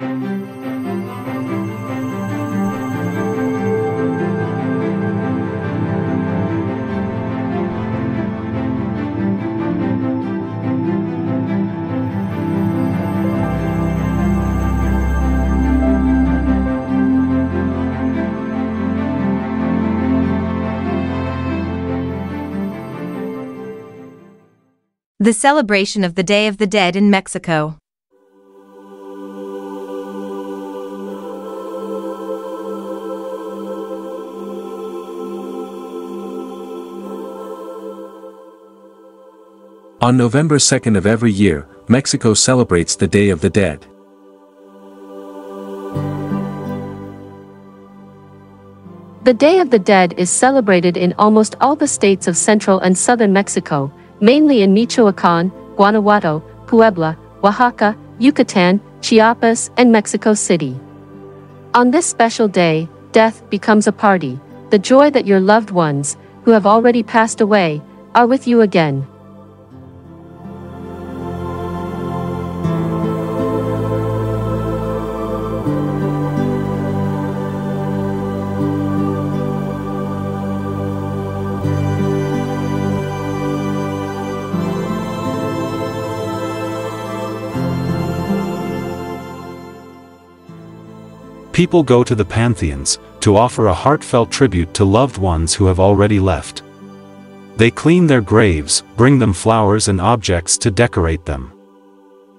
The celebration of the Day of the Dead in Mexico. On November 2nd of every year, Mexico celebrates the Day of the Dead. The Day of the Dead is celebrated in almost all the states of central and southern Mexico, mainly in Michoacan, Guanajuato, Puebla, Oaxaca, Yucatan, Chiapas, and Mexico City. On this special day, death becomes a party, the joy that your loved ones, who have already passed away, are with you again. People go to the pantheons to offer a heartfelt tribute to loved ones who have already left. They clean their graves, bring them flowers and objects to decorate them.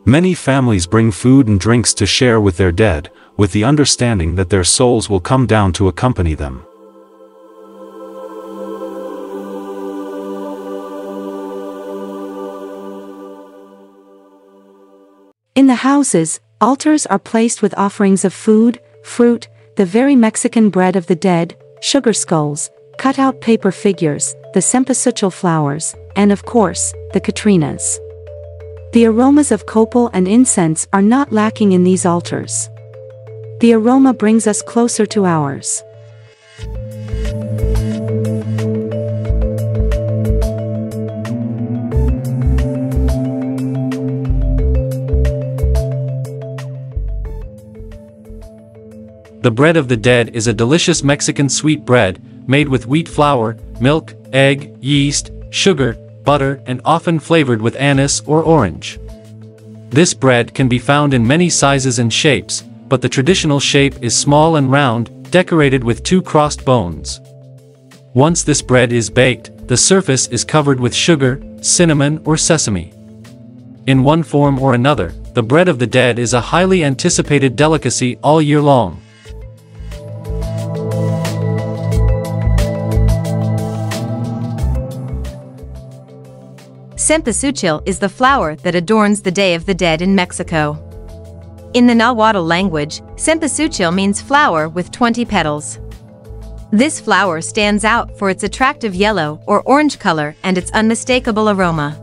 Many families bring food and drinks to share with their dead, with the understanding that their souls will come down to accompany them. In the houses, altars are placed with offerings of food, fruit, the very Mexican bread of the dead, sugar skulls, cut-out paper figures, the cempasúchil flowers, and of course, the Catrinas. The aromas of copal and incense are not lacking in these altars. The aroma brings us closer to ours. The bread of the dead is a delicious Mexican sweet bread, made with wheat flour, milk, egg, yeast, sugar, butter and often flavored with anise or orange. This bread can be found in many sizes and shapes, but the traditional shape is small and round, decorated with two crossed bones. Once this bread is baked, the surface is covered with sugar, cinnamon or sesame. In one form or another, the bread of the dead is a highly anticipated delicacy all year long. Cempasúchil is the flower that adorns the Day of the Dead in Mexico. In the Nahuatl language, cempasúchil means flower with 20 petals. This flower stands out for its attractive yellow or orange color and its unmistakable aroma.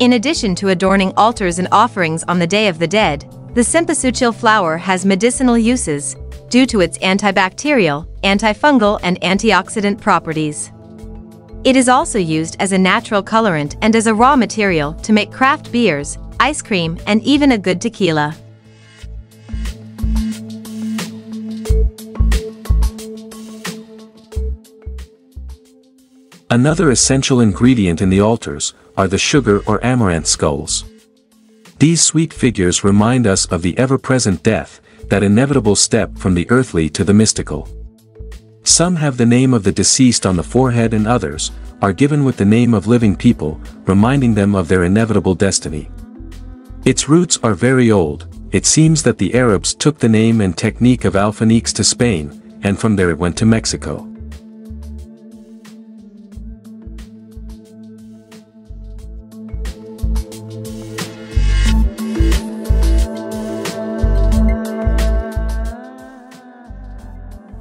In addition to adorning altars and offerings on the Day of the Dead, the cempasúchil flower has medicinal uses due to its antibacterial, antifungal and antioxidant properties. It is also used as a natural colorant and as a raw material to make craft beers, ice cream, and even a good tequila. Another essential ingredient in the altars are the sugar or amaranth skulls. These sweet figures remind us of the ever-present death, that inevitable step from the earthly to the mystical. Some have the name of the deceased on the forehead and others, are given with the name of living people, reminding them of their inevitable destiny. Its roots are very old, it seems that the Arabs took the name and technique of alfeñiques to Spain, and from there it went to Mexico.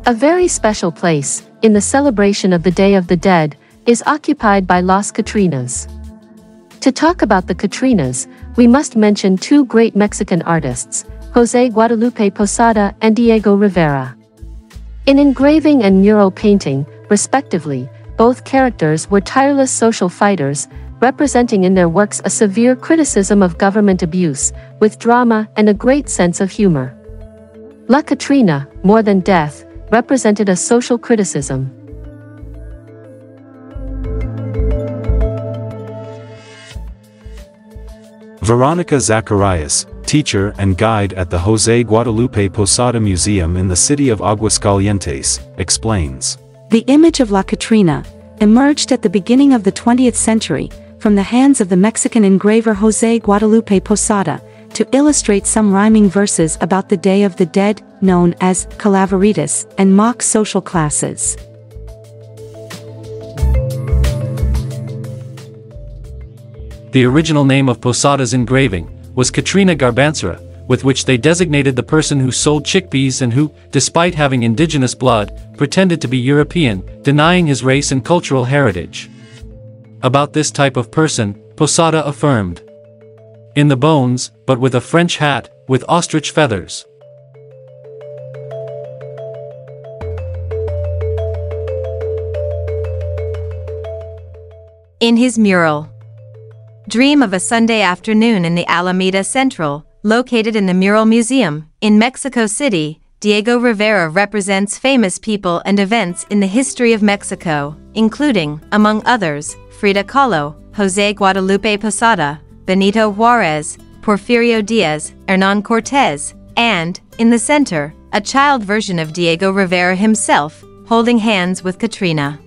A very special place, in the celebration of the Day of the Dead, is occupied by Las Catrinas. To talk about the Catrinas, we must mention two great Mexican artists, Jose Guadalupe Posada and Diego Rivera. In engraving and mural painting, respectively, both characters were tireless social fighters, representing in their works a severe criticism of government abuse, with drama and a great sense of humor. La Catrina, more than death, represented a social criticism. Veronica Zacharias, teacher and guide at the Jose Guadalupe Posada Museum in the city of Aguascalientes, explains. The image of La Catrina emerged at the beginning of the 20th century from the hands of the Mexican engraver Jose Guadalupe Posada to illustrate some rhyming verses about the Day of the Dead, known as Calaveritas, and mock social classes. The original name of Posada's engraving was Catrina Garbancera, with which they designated the person who sold chickpeas and who, despite having indigenous blood, pretended to be European, denying his race and cultural heritage. About this type of person, Posada affirmed. In the bones, but with a French hat, with ostrich feathers. In his mural, Dream of a Sunday afternoon in the Alameda Central, located in the Mural Museum, in Mexico City, Diego Rivera represents famous people and events in the history of Mexico, including, among others, Frida Kahlo, Jose Guadalupe Posada, Benito Juarez, Porfirio Diaz, Hernan Cortez, and, in the center, a child version of Diego Rivera himself, holding hands with Catrina.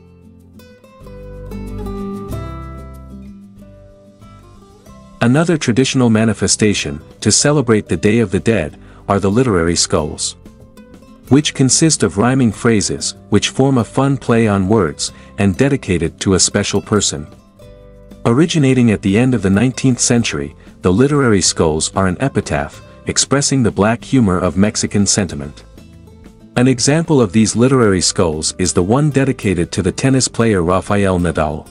Another traditional manifestation, to celebrate the Day of the Dead, are the literary skulls. Which consist of rhyming phrases, which form a fun play on words, and dedicated to a special person. Originating at the end of the 19th century, the literary skulls are an epitaph, expressing the black humor of Mexican sentiment. An example of these literary skulls is the one dedicated to the tennis player Rafael Nadal.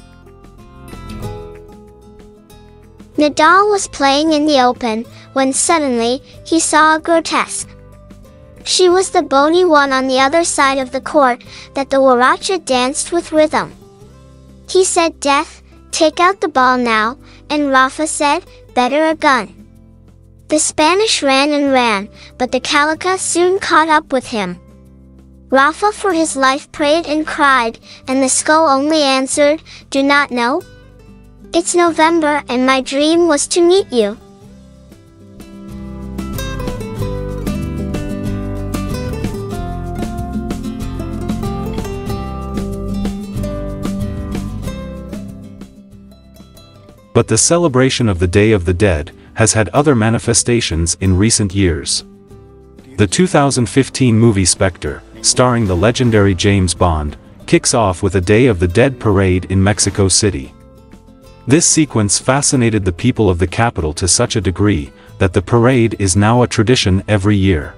Nadal was playing in the open, when suddenly, he saw a grotesque. She was the bony one on the other side of the court, that the guaracha danced with rhythm. He said death, take out the ball now, and Rafa said, better a gun. The Spanish ran and ran, but the Calaca soon caught up with him. Rafa for his life prayed and cried, and the skull only answered, do not know? It's November and my dream was to meet you. But the celebration of the Day of the Dead has had other manifestations in recent years. The 2015 movie Spectre, starring the legendary James Bond, kicks off with a Day of the Dead parade in Mexico City. This sequence fascinated the people of the capital to such a degree, that the parade is now a tradition every year.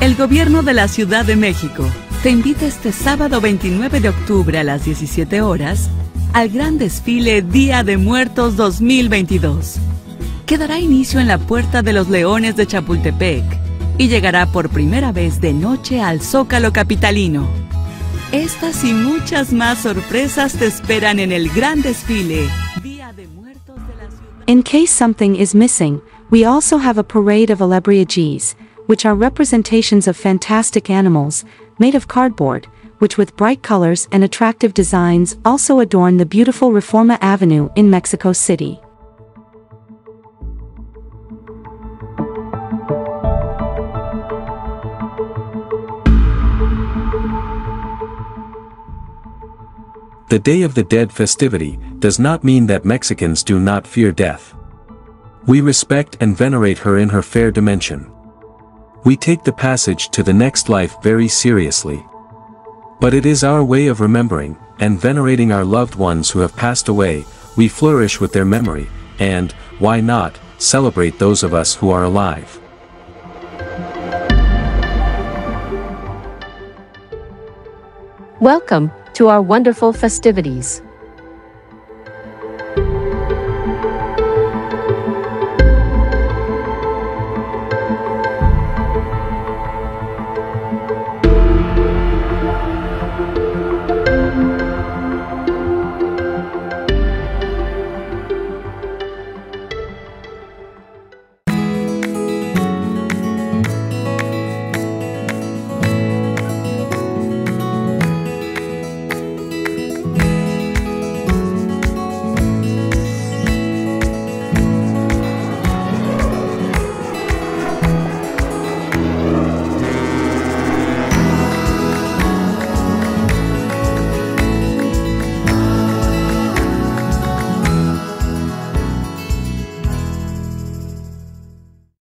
El gobierno de la Ciudad de México te invita este sábado 29 de octubre a las 17 horas al gran desfile Día de Muertos 2022, que dará inicio en la Puerta de los Leones de Chapultepec y llegará por primera vez de noche al Zócalo Capitalino. Estas y muchas más sorpresas te esperan en el gran desfile. De Muertos de. In case something is missing, we also have a parade of alebriages, which are representations of fantastic animals, made of cardboard, which with bright colors and attractive designs also adorn the beautiful Reforma Avenue in Mexico City. The Day of the Dead festivity does not mean that Mexicans do not fear death. We respect and venerate her in her fair dimension. We take the passage to the next life very seriously. But it is our way of remembering and venerating our loved ones who have passed away, we flourish with their memory, and, why not, celebrate those of us who are alive. Welcome to our wonderful festivities.